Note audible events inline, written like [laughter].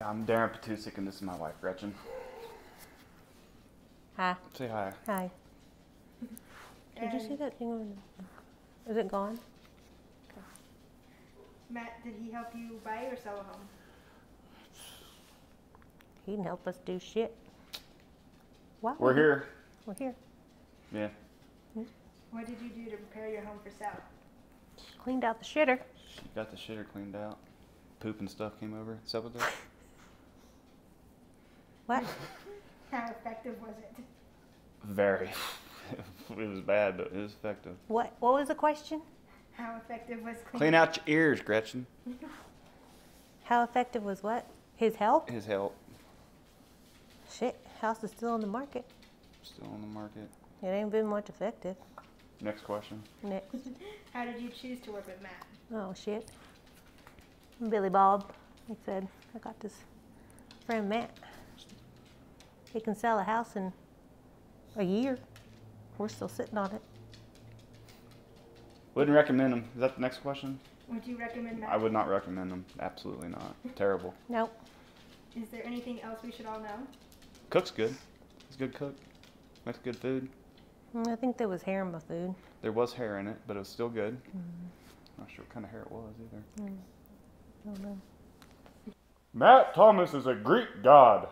I'm Darren Patusik, and this is my wife, Gretchen. Hi. Say hi. Hi. Did you see that thing over there? Is it gone? Matt, did he help you buy or sell a home? He didn't help us do shit. Wow. We're here. We're here. Yeah. Hmm? What did you do to prepare your home for sale? She Cleaned out the shitter. She got the shitter cleaned out. Poop and stuff came over. What's up with that? What? [laughs] How effective was it? Very. [laughs] it was bad, but it was effective. What? What was the question? How effective was cleaning? Clean out your ears, Gretchen. [laughs] How effective was what? His help? His help. Shit. House is still on the market. Still on the market. It ain't been much effective. Next question. Next. How did you choose to work with Matt? Oh shit. Billy Bob. He said, I got this friend Matt. He can sell a house in a year. We're still sitting on it. Wouldn't recommend them. Is that the next question? Would you recommend Matt? I would not recommend them. Absolutely not. [laughs] Terrible. Nope. Is there anything else we should all know? Cook's good. He's a good cook. Makes good food. Mm, I think there was hair in my food. There was hair in it, but it was still good. Not sure what kind of hair it was either. I don't know. Matt Thomas is a Greek god.